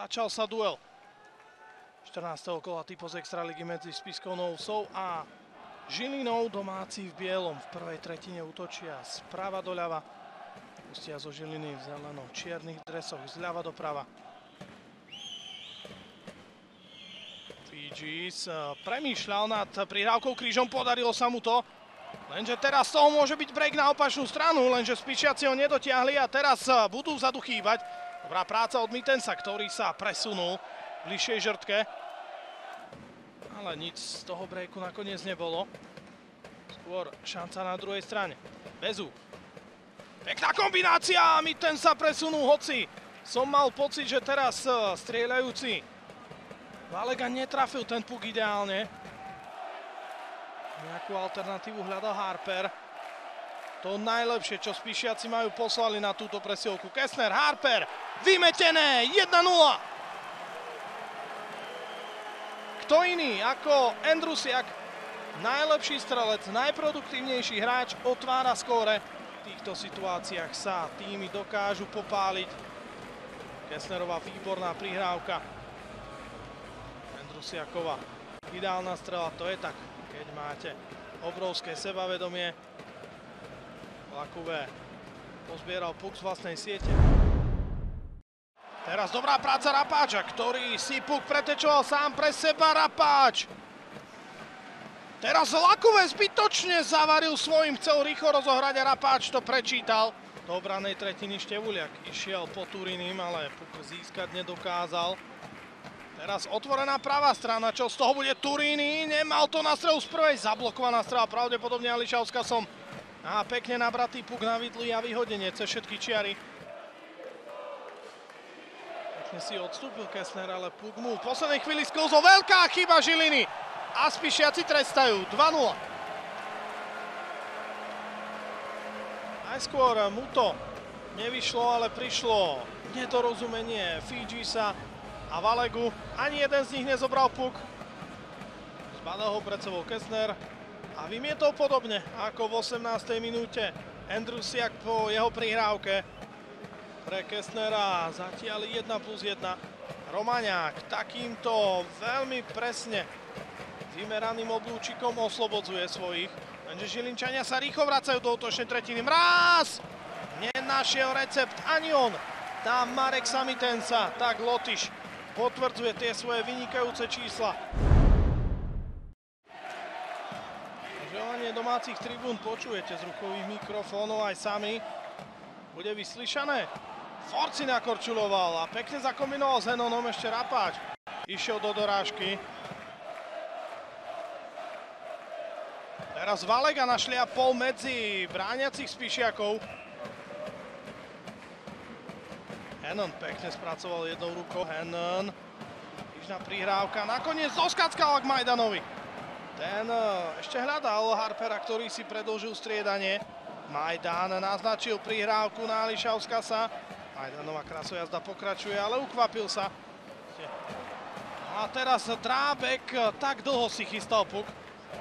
začal sa duel. 14. kola typo z Extraligy medzi Spiskou Novsou a Žilinou domáci v bielom. V prvej tretine útočia sprava doľava. Pustia zo Žiliny v zelenom čiernych dresoch zľava doprava. Fijis premýšľal nad prihrávkou krížom, podarilo sa mu to. Lenže teraz z toho môže byť break na opačnú stranu, lenže Spišiaci ho nedotiahli a teraz budú vzadu chýbať. Dobrá práca od Mitensa, ktorý sa presunul v bližšej žrtke. Ale nič z toho breaku nakoniec nebolo. Skôr šanca na druhej strane. Bezu. Pekná kombinácia, Miten sa presunul, hoci som mal pocit, že teraz strieľajúci Valega netrafil ten puk ideálne. Nejakú alternatívu hľadal Harper. To najlepšie, čo spíšiaci majú poslali na túto presielku. Kessner, Harper, vymetené, 1-0. Kto iný ako Andrusiak, najlepší strelec, najproduktívnejší hráč, otvára skóre. V týchto situáciách sa týmy dokážu popáliť. Kessnerová výborná prihrávka. Andrusiakova ideálna strela, to je tak keď máte obrovské sebavedomie. Lakuvé pozbieral puk z vlastnej siete. Teraz dobrá práca Rapáča, ktorý si puk pretečoval sám pre seba Rapáč. Teraz Lakuvé zbytočne zavaril svojim, chcel rýchlo rozohrať a Rapáč to prečítal. Do obranej tretiny Števuliak išiel po Turinim, ale puk získať nedokázal. Teraz otvorená pravá strana, čo z toho bude Turíny. Nemal to na strelu z prvej, zablokovaná strela, pravdepodobne Ališavská som. A pekne nabratý puk na vidli a vyhodenie cez všetky čiary. Pekne si odstúpil Kessner, ale puk mu v poslednej chvíli sklzol. Veľká chyba Žiliny. A Spišiaci trestajú 2-0. Najskôr mu to nevyšlo, ale prišlo nedorozumenie. Fiji sa a Valegu. Ani jeden z nich nezobral puk. Zbadal ho pred sebou Kessner a vymietol podobne ako v 18. minúte Andrusiak po jeho prihrávke. Pre Kessnera zatiaľ 1 plus 1. Romaňák takýmto veľmi presne vymeraným oblúčikom oslobodzuje svojich. Lenže Žilinčania sa rýchlo vracajú do útočnej tretiny. Mráz! Nenašiel recept ani on. Tam Marek Samitenca, tak Lotyš potvrdzuje tie svoje vynikajúce čísla. Želanie domácich tribún počujete z rukových mikrofónov aj sami. Bude vyslyšané. Forci nakorčuloval a pekne zakombinoval s Henonom ešte Rapáč. Išiel do dorážky. Teraz Valega našliapol medzi brániacich spíšiakov. Hennon pekne spracoval jednou rukou. Hennon. Výžna prihrávka. Nakoniec zoskackal k Majdanovi. Ten e, ešte hľadal Harpera, ktorý si predlžil striedanie. Majdan naznačil prihrávku na Ališauskasa. Majdanová krasojazda pokračuje, ale ukvapil sa. A teraz Drábek tak dlho si chystal puk,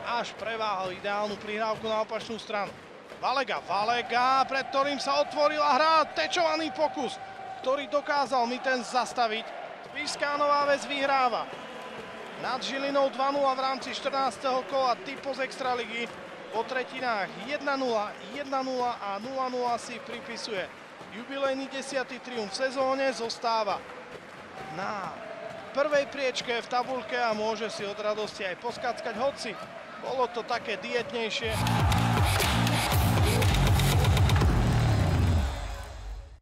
až preváhal ideálnu prihrávku na opačnú stranu. Valega, Valega, pred ktorým sa otvorila hra, tečovaný pokus ktorý dokázal mi ten zastaviť. Spišská Nová Ves vyhráva. Nad Žilinou 2-0 v rámci 14. kola typo z Extraligy. Po tretinách 1-0, 1-0 a 0-0 si pripisuje jubilejný 10. triumf v sezóne. Zostáva na prvej priečke v tabulke a môže si od radosti aj poskackať, hoci bolo to také dietnejšie.